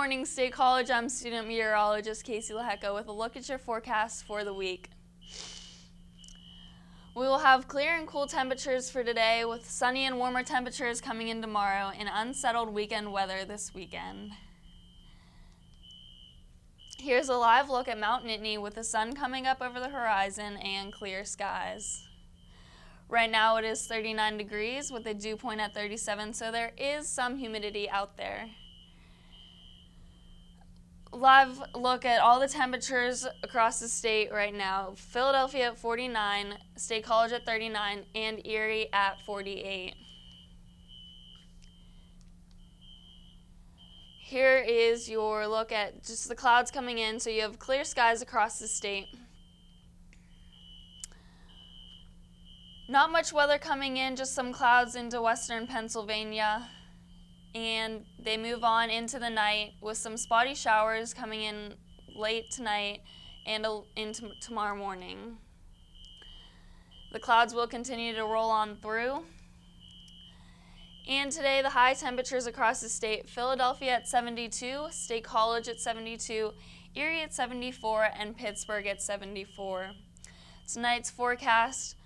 Morning, State College. I'm student meteorologist Casey Lahecka with a look at your forecast for the week. We will have clear and cool temperatures for today with sunny and warmer temperatures coming in tomorrow and unsettled weekend weather this weekend. Here's a live look at Mount Nittany with the sun coming up over the horizon and clear skies. Right now it is 39 degrees with a dew point at 37, so there is some humidity out there live look at all the temperatures across the state right now. Philadelphia at 49, State College at 39, and Erie at 48. Here is your look at just the clouds coming in. So you have clear skies across the state. Not much weather coming in, just some clouds into western Pennsylvania and they move on into the night with some spotty showers coming in late tonight and into tomorrow morning. The clouds will continue to roll on through. And today, the high temperatures across the state Philadelphia at 72, State College at 72, Erie at 74, and Pittsburgh at 74. Tonight's forecast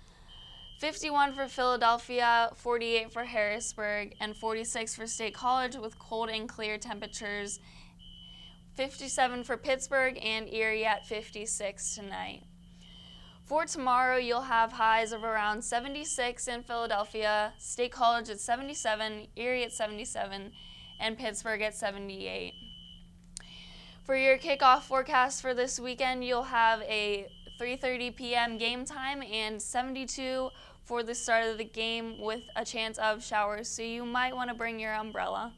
51 for Philadelphia, 48 for Harrisburg, and 46 for State College with cold and clear temperatures. 57 for Pittsburgh and Erie at 56 tonight. For tomorrow, you'll have highs of around 76 in Philadelphia, State College at 77, Erie at 77, and Pittsburgh at 78. For your kickoff forecast for this weekend, you'll have a 3:30 p.m. game time and 72 for the start of the game with a chance of showers. So you might want to bring your umbrella.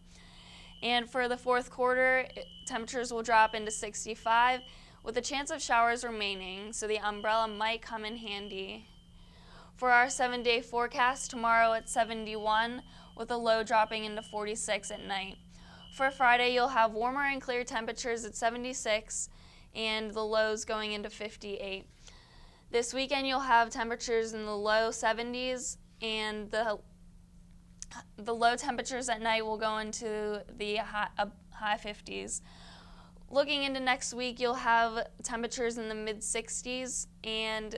And for the fourth quarter, temperatures will drop into 65 with a chance of showers remaining, so the umbrella might come in handy. For our seven day forecast, tomorrow at 71 with a low dropping into 46 at night. For Friday, you'll have warmer and clear temperatures at 76 and the lows going into 58. This weekend you'll have temperatures in the low 70s and the the low temperatures at night will go into the high, uh, high 50s. Looking into next week, you'll have temperatures in the mid 60s and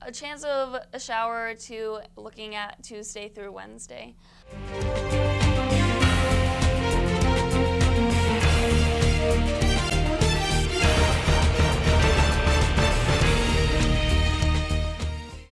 a chance of a shower or two looking at Tuesday through Wednesday.